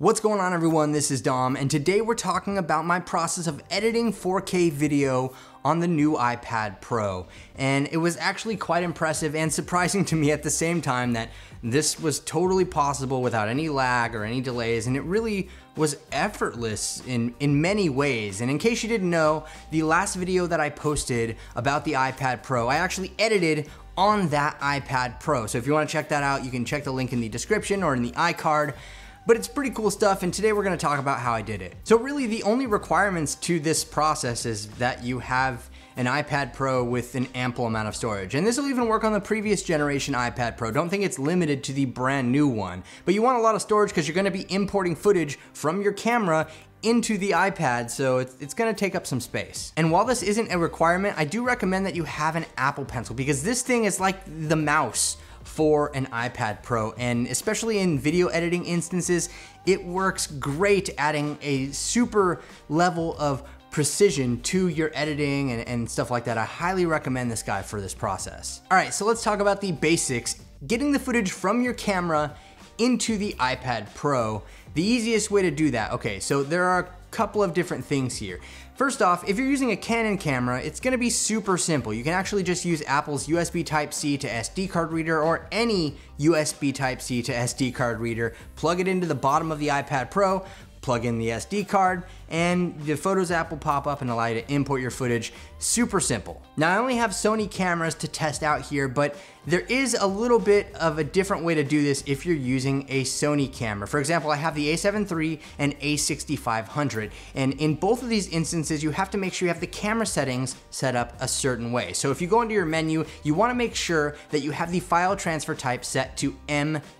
What's going on everyone, this is Dom, and today we're talking about my process of editing 4K video on the new iPad Pro. And it was actually quite impressive and surprising to me at the same time that this was totally possible without any lag or any delays, and it really was effortless in, in many ways. And in case you didn't know, the last video that I posted about the iPad Pro, I actually edited on that iPad Pro. So if you wanna check that out, you can check the link in the description or in the iCard but it's pretty cool stuff and today we're gonna talk about how I did it. So really the only requirements to this process is that you have an iPad Pro with an ample amount of storage. And this will even work on the previous generation iPad Pro. Don't think it's limited to the brand new one. But you want a lot of storage because you're gonna be importing footage from your camera into the iPad, so it's, it's gonna take up some space. And while this isn't a requirement, I do recommend that you have an Apple Pencil because this thing is like the mouse for an iPad Pro. And especially in video editing instances, it works great adding a super level of precision to your editing and, and, stuff like that. I highly recommend this guy for this process. All right, so let's talk about the basics. Getting the footage from your camera into the iPad Pro. The easiest way to do that, okay, so there are couple of different things here. First off, if you're using a Canon camera, it's gonna be super simple. You can actually just use Apple's USB Type-C to SD card reader or any USB Type-C to SD card reader, plug it into the bottom of the iPad Pro, plug in the SD card, and the Photos app will pop up and allow you to import your footage. Super simple. Now I only have Sony cameras to test out here, but there is a little bit of a different way to do this if you're using a Sony camera. For example, I have the a7 III and a6500, and in both of these instances, you have to make sure you have the camera settings set up a certain way. So if you go into your menu, you wanna make sure that you have the file transfer type set to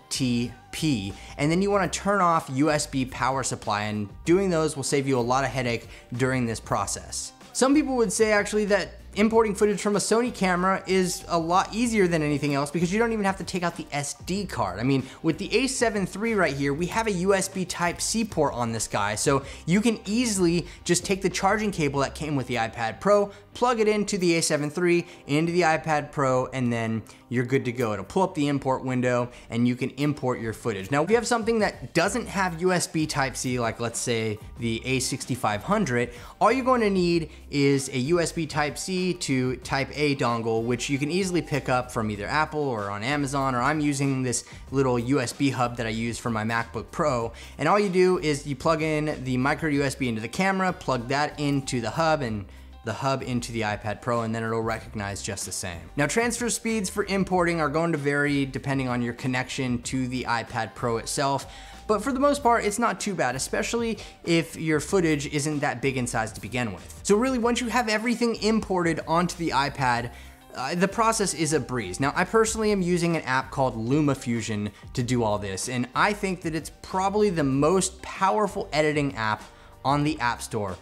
MTP, and then you wanna turn off USB power supply, and doing those will save you a lot of headache during this process. Some people would say actually that importing footage from a Sony camera is a lot easier than anything else because you don't even have to take out the SD card. I mean, with the a7 III right here, we have a USB Type-C port on this guy, so you can easily just take the charging cable that came with the iPad Pro, plug it into the a7 III, into the iPad Pro, and then you're good to go. It'll pull up the import window and you can import your footage. Now, if you have something that doesn't have USB Type-C, like let's say the a6500, all you're going to need is a USB Type-C to Type A dongle, which you can easily pick up from either Apple or on Amazon, or I'm using this little USB hub that I use for my MacBook Pro. And all you do is you plug in the micro USB into the camera, plug that into the hub, and the hub into the iPad Pro and then it'll recognize just the same. Now transfer speeds for importing are going to vary depending on your connection to the iPad Pro itself, but for the most part, it's not too bad, especially if your footage isn't that big in size to begin with. So really, once you have everything imported onto the iPad, uh, the process is a breeze. Now, I personally am using an app called LumaFusion to do all this, and I think that it's probably the most powerful editing app on the App Store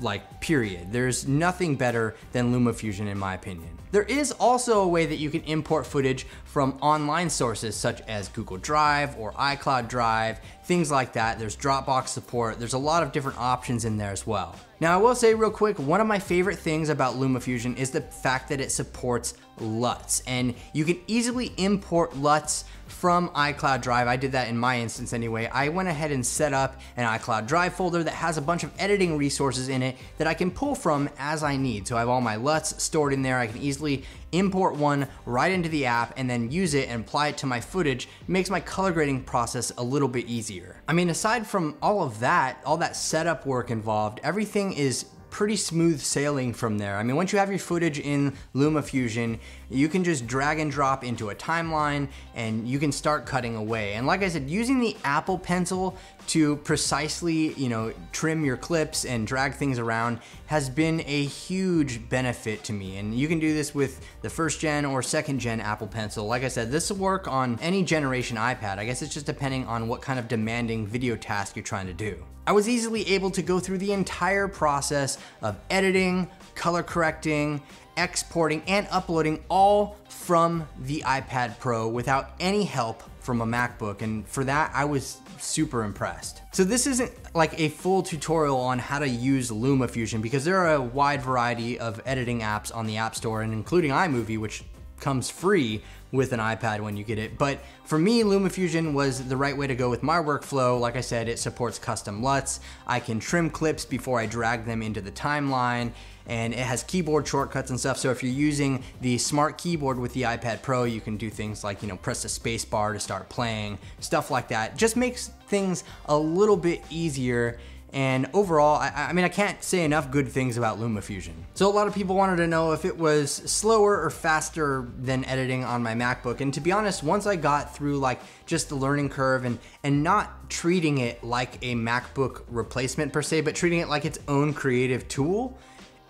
like period. There's nothing better than LumaFusion in my opinion. There is also a way that you can import footage from online sources such as Google Drive or iCloud Drive, things like that. There's Dropbox support. There's a lot of different options in there as well. Now I will say real quick, one of my favorite things about LumaFusion is the fact that it supports LUTs and you can easily import LUTs from iCloud Drive. I did that in my instance anyway. I went ahead and set up an iCloud Drive folder that has a bunch of editing resources in it that I can pull from as I need. So I have all my LUTs stored in there. I can easily import one right into the app and then use it and apply it to my footage. Makes my color grading process a little bit easier. I mean, aside from all of that, all that setup work involved, everything is pretty smooth sailing from there. I mean, once you have your footage in LumaFusion, you can just drag and drop into a timeline and you can start cutting away. And like I said, using the Apple Pencil to precisely, you know, trim your clips and drag things around has been a huge benefit to me. And you can do this with the first gen or second gen Apple Pencil. Like I said, this will work on any generation iPad. I guess it's just depending on what kind of demanding video task you're trying to do. I was easily able to go through the entire process of editing, color correcting, exporting, and uploading all from the iPad Pro without any help from a MacBook. And for that, I was super impressed. So this isn't like a full tutorial on how to use LumaFusion because there are a wide variety of editing apps on the App Store and including iMovie, which comes free with an iPad when you get it. But for me, LumaFusion was the right way to go with my workflow. Like I said, it supports custom LUTs. I can trim clips before I drag them into the timeline and it has keyboard shortcuts and stuff. So if you're using the smart keyboard with the iPad Pro, you can do things like, you know, press the space bar to start playing, stuff like that. Just makes things a little bit easier and overall, I, I, mean, I can't say enough good things about LumaFusion. So a lot of people wanted to know if it was slower or faster than editing on my MacBook. And to be honest, once I got through like just the learning curve and, and not treating it like a MacBook replacement per se, but treating it like its own creative tool,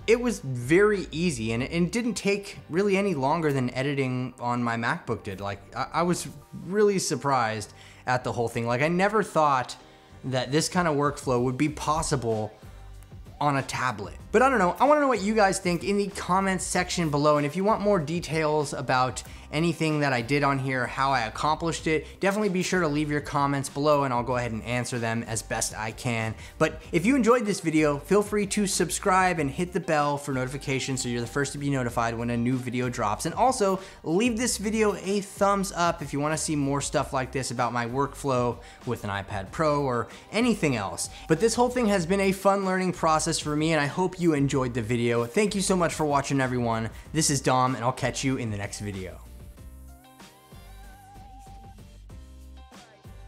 it was very easy and it, didn't take really any longer than editing on my MacBook did. Like, I, I was really surprised at the whole thing. Like, I never thought that this kind of workflow would be possible on a tablet. But I don't know, I wanna know what you guys think in the comments section below. And if you want more details about anything that I did on here, how I accomplished it, definitely be sure to leave your comments below and I'll go ahead and answer them as best I can. But if you enjoyed this video, feel free to subscribe and hit the bell for notifications so you're the first to be notified when a new video drops. And also, leave this video a thumbs up if you wanna see more stuff like this about my workflow with an iPad Pro or anything else. But this whole thing has been a fun learning process for me and I you enjoyed the video. Thank you so much for watching everyone. This is Dom and I'll catch you in the next video.